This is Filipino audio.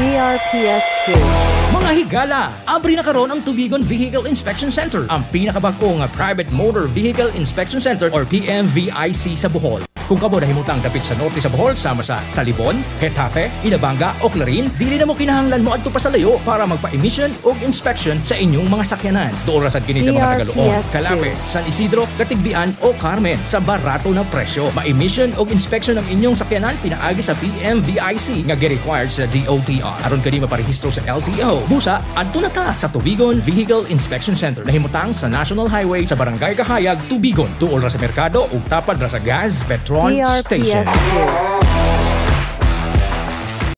DRPS2. Mga higala, abri na karon ang Tubigon Vehicle Inspection Center, ang pinakabagko nga private motor vehicle inspection center or PMVIC sa Bohol. Kung kamo nahimutang dapit sa norte sa Bohol sama sa Talibon, Hetafe, Inabanga o Clarin, dili na mo kinahanglan mo adto pa sa layo para magpa-emission o inspection sa inyong mga sakyanan. Doon rasad kini sa mga Tagaloon, DRPS2. Kalapit, San Isidro, Katigbian o Carmen sa barato na presyo. Ma-emission o inspection ng inyong sakyanan pinaagi sa PMVIC nga gi-required sa DOTR. Aron kani maparehistro sa LTO. Busa, adto na ta sa Tubigon Vehicle Inspection Center. Nahimutang sa National Highway sa Barangay Kahayag, Tubigon. Tuol ra sa merkado ug tapad ra sa gas, petrol station. DRPS2.